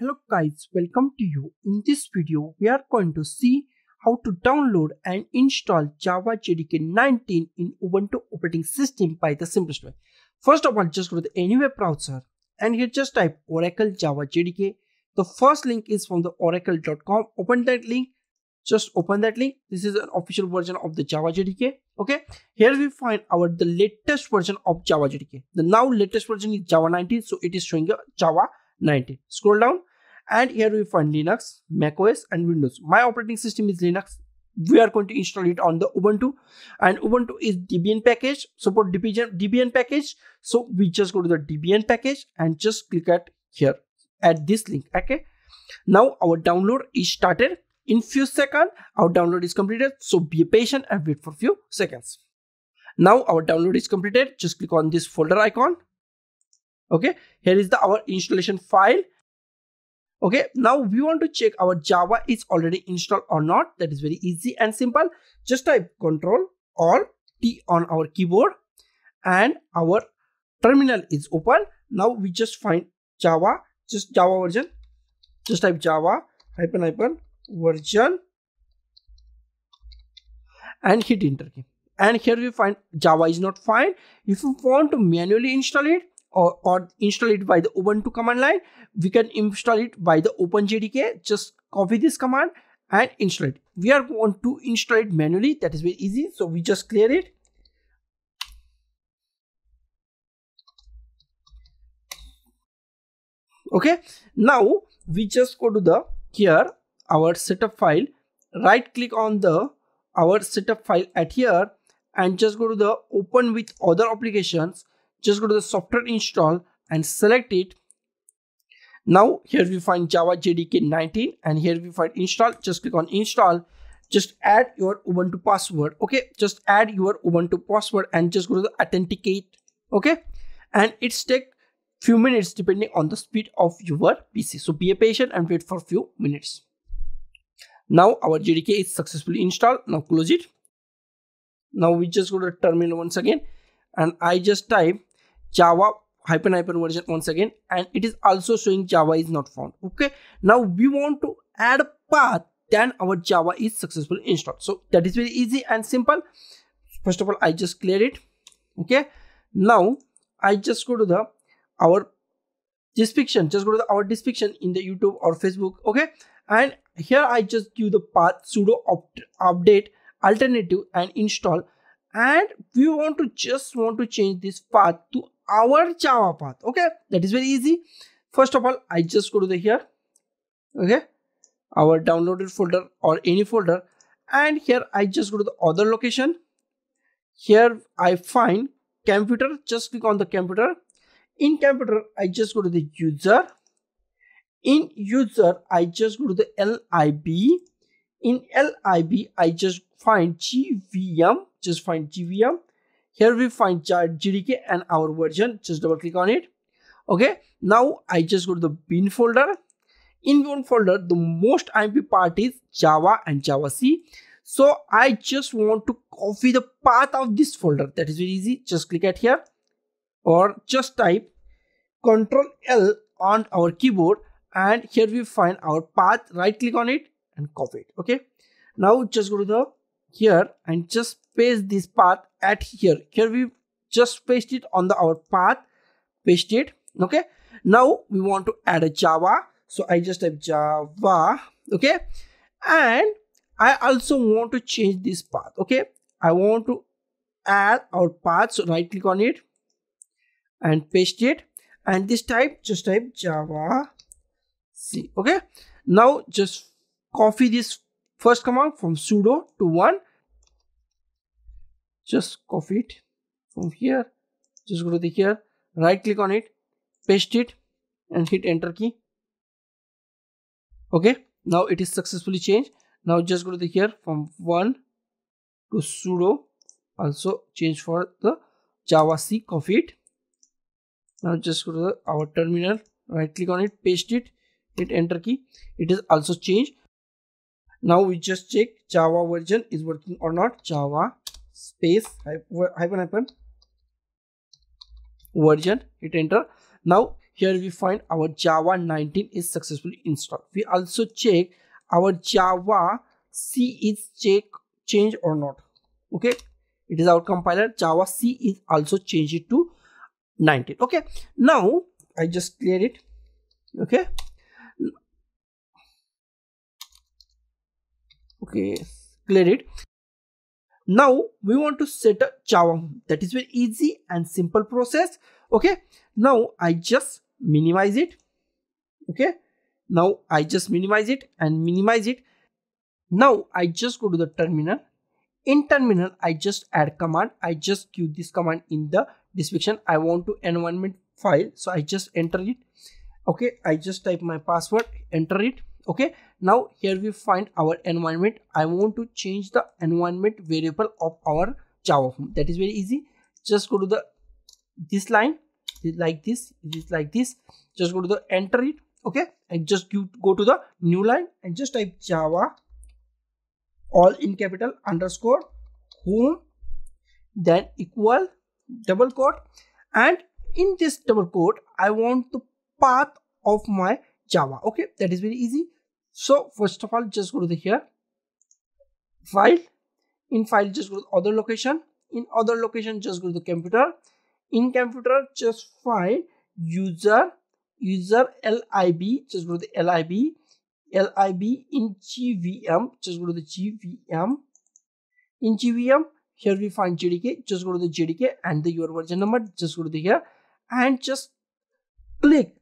Hello guys, welcome to you. In this video, we are going to see how to download and install Java JDK 19 in Ubuntu operating system by the simplest way. First of all, just go to the any web browser and here just type Oracle Java JDK. The first link is from the oracle.com. Open that link. Just open that link. This is an official version of the Java JDK. Okay. Here we find our the latest version of Java JDK. The now latest version is Java 19. So it is showing Java 19. Scroll down and here we find Linux, macOS and Windows. My operating system is Linux. We are going to install it on the Ubuntu and Ubuntu is Debian package, support Debian, package. So we just go to the Debian package and just click at here at this link. Okay. Now our download is started. In few seconds, our download is completed. So be patient and wait for few seconds. Now our download is completed. Just click on this folder icon. Okay. Here is the our installation file okay now we want to check our java is already installed or not. That is very easy and simple. Just type control or t on our keyboard and our terminal is open. Now we just find java just java version. Just type java hyphen hyphen version and hit enter key. And here we find java is not fine. If you want to manually install it or, or install it by the ubuntu command line. We can install it by the openjdk. Just copy this command and install it. We are going to install it manually. That is very easy. So we just clear it. Okay. Now we just go to the here our setup file. Right click on the our setup file at here and just go to the open with other applications just go to the software install and select it. Now here we find java jdk 19 and here we find install. Just click on install. Just add your ubuntu password okay? Just add your ubuntu password and just go to the authenticate okay? And it's take few minutes depending on the speed of your pc so be a patient and wait for few minutes. Now our jdk is successfully installed. Now close it. Now we just go to terminal once again. And i just type java hyphen hyphen version once again and it is also showing java is not found. Okay now we want to add a path then our java is successfully installed. So that is very easy and simple. First of all i just clear it. Okay now i just go to the our description just go to the, our description in the youtube or facebook. Okay and here i just give the path sudo update alternative and install. And we want to just want to change this path to our java path okay? That is very easy. First of all i just go to the here okay? Our downloaded folder or any folder. And here i just go to the other location. Here i find computer. Just click on the computer. In computer i just go to the user. In user i just go to the lib in lib i just find jvm just find jvm here we find jdk and our version. Just double click on it. Okay. Now i just go to the bin folder. In bin folder the most imp part is java and java c. So i just want to copy the path of this folder. That is very easy. Just click at here. Or just type control l on our keyboard. And here we find our path. Right click on it and copy it. Okay. Now just go to the here and just paste this path at here. Here we just paste it on the our path paste it okay? Now we want to add a java. So i just type java okay? And i also want to change this path okay? I want to add our path. So right click on it and paste it. And this type just type java c okay? Now just copy this first command from sudo to one just copy it from here just go to the here right click on it paste it and hit enter key. Okay now it is successfully changed. Now just go to the here from one to sudo also change for the java c copy it. Now just go to the, our terminal right click on it paste it hit enter key. It is also changed. Now we just check java version is working or not. Java space hyphen hyphen version hit enter now here we find our Java 19 is successfully installed. We also check our Java C is check change or not. Okay, it is our compiler Java C is also changed to 19. Okay, now I just clear it. Okay, okay, clear it. Now we want to set a Java that is very easy and simple process. Okay, now I just minimize it. Okay. Now i just minimize it and minimize it. Now i just go to the terminal. In terminal i just add command. I just give this command in the description. I want to environment file. So i just enter it. Okay. I just type my password enter it okay now here we find our environment. I want to change the environment variable of our java home. that is very easy. Just go to the this line like this like this. Just go to the enter it okay and just go to the new line and just type java all in capital underscore home then equal double quote. And in this double quote i want the path of my java okay? That is very easy so first of all just go to the here. File. In file just go to other location. In other location just go to the computer. In computer just find user user lib just go to the lib lib in jvm just go to the jvm in jvm here we find jdk just go to the jdk and the your version number just go to the here. And just click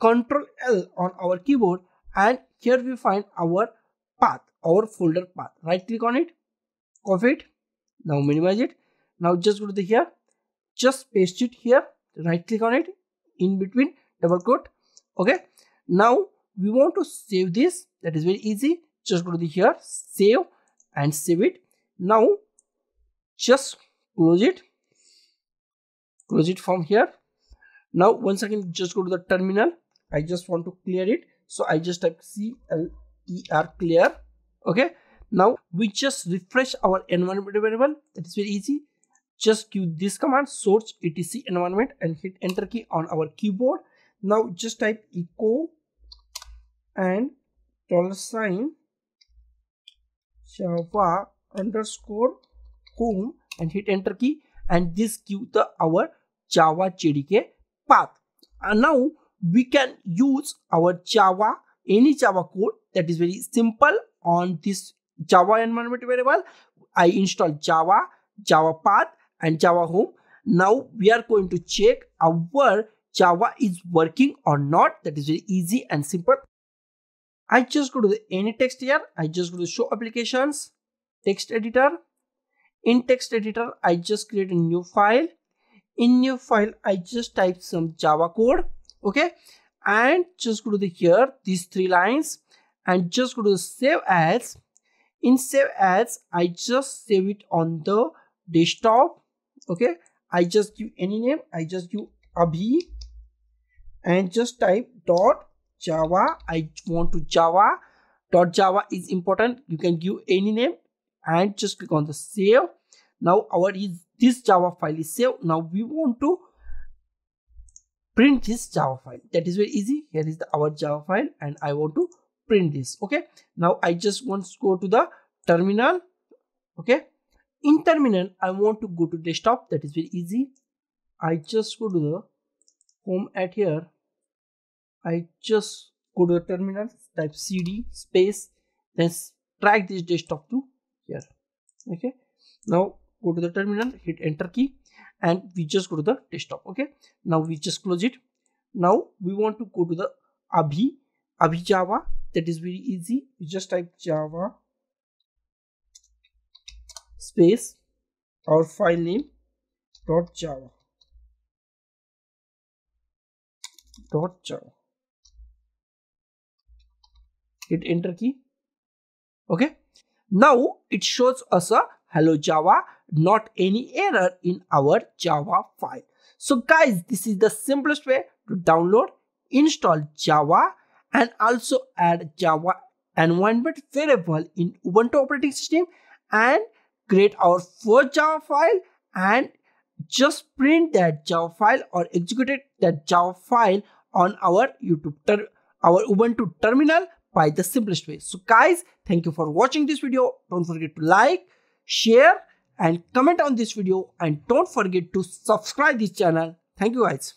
Control l on our keyboard and here we find our path our folder path. Right click on it copy it. Now minimize it. Now just go to the here. Just paste it here. Right click on it. In between double quote. Okay. Now we want to save this. That is very easy. Just go to the here. Save and save it. Now just close it. Close it from here. Now once again just go to the terminal. I just want to clear it so i just type c l e r clear. Okay. Now we just refresh our environment variable. That is very easy. Just give this command source etc environment and hit enter key on our keyboard. Now just type echo and dollar sign java underscore home and hit enter key. And this give the our java jdk path. And now we can use our java any java code that is very simple on this java environment variable i install java java path and Java Home. Now we are going to check our Java is working or not. That is very easy and simple. I just go to the any text here. I just go to show applications, text editor. In text editor, I just create a new file. In new file, I just type some Java code. Okay. And just go to the here, these three lines and just go to save as. In save as, I just save it on the desktop. Okay? I just give any name. I just give abhi. And just type dot java. I want to java. Dot java is important. You can give any name. And just click on the save. Now our is this java file is saved. Now we want to print this java file. That is very easy. Here is the our java file and i want to print this okay? Now i just want to go to the terminal okay? In terminal i want to go to desktop. That is very easy. I just go to the home at here. I just go to the terminal type cd space then drag this desktop to here okay? Now go to the terminal hit enter key and we just go to the desktop okay? Now we just close it. Now we want to go to the abhi abhi java. That is very easy. We just type java space our file name dot java. Dot java. Hit enter key. Okay? Now it shows us a hello java not any error in our java file so guys this is the simplest way to download install java and also add java environment variable in ubuntu operating system and create our first Java file and just print that Java file or execute that Java file on our YouTube, our Ubuntu terminal by the simplest way. So guys, thank you for watching this video. Don't forget to like, share and comment on this video and don't forget to subscribe this channel. Thank you guys.